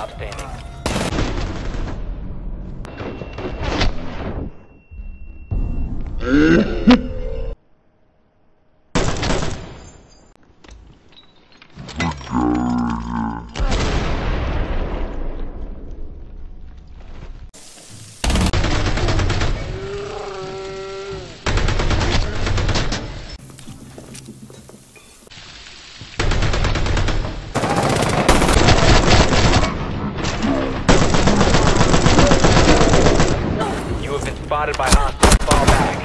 stop standing. spotted by hostiles. Fall back.